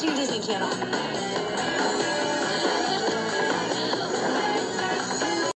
静置几天了